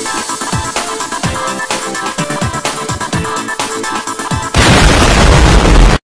Thank you.